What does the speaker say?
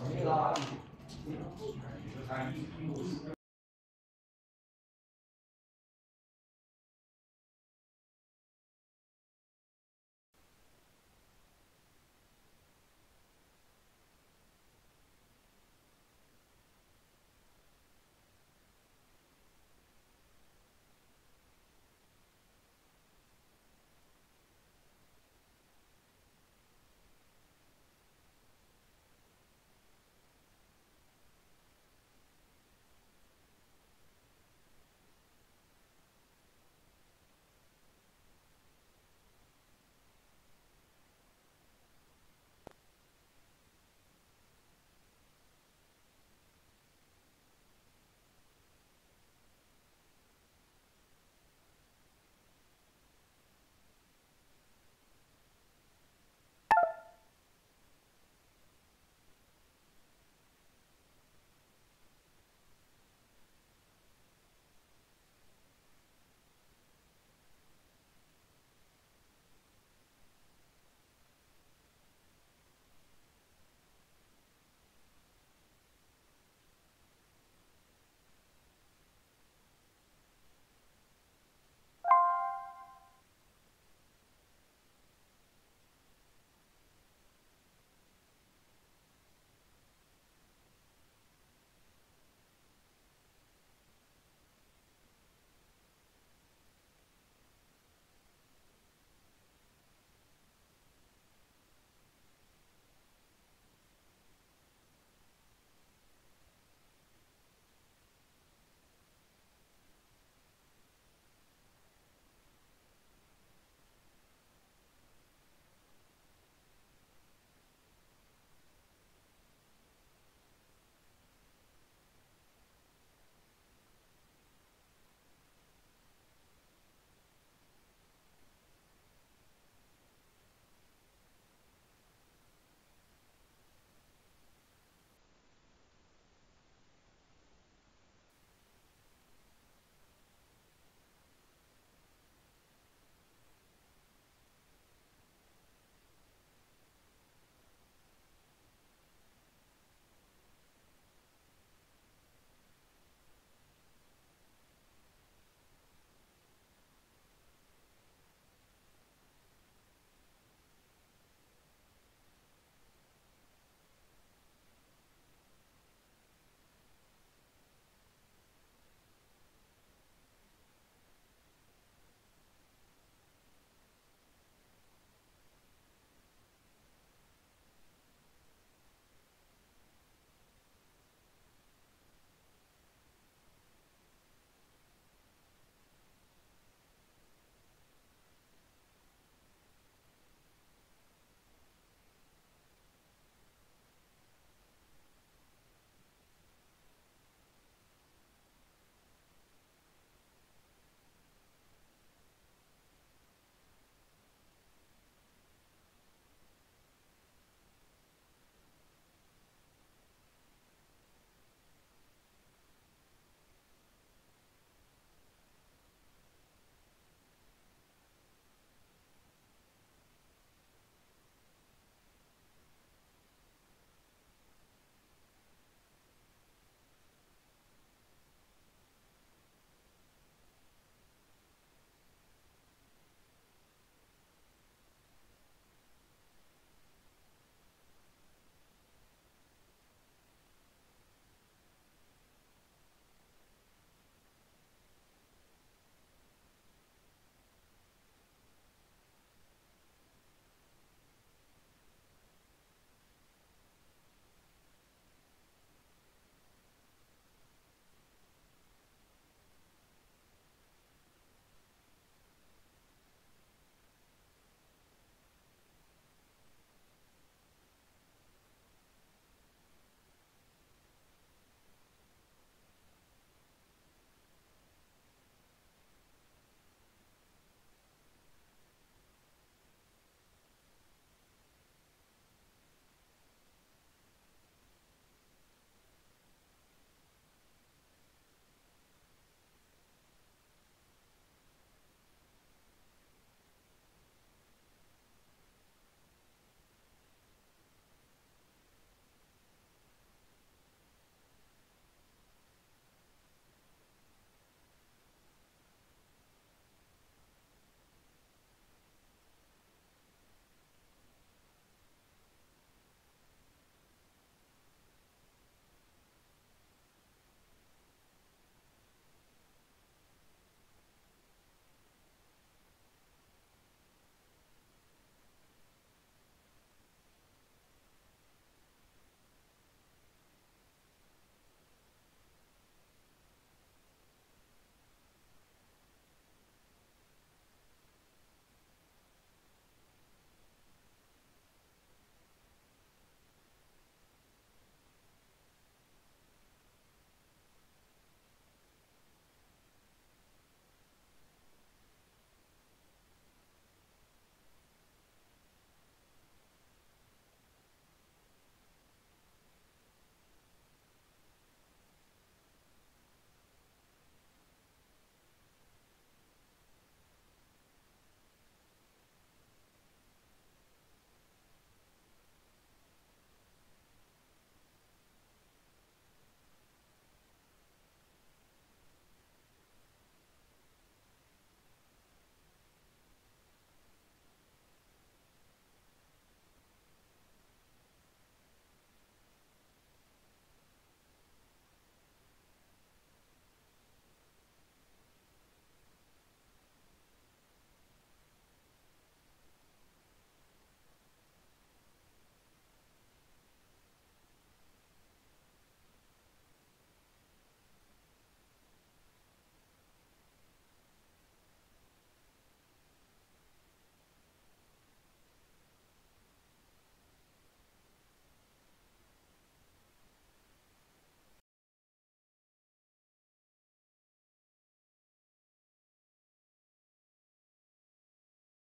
那个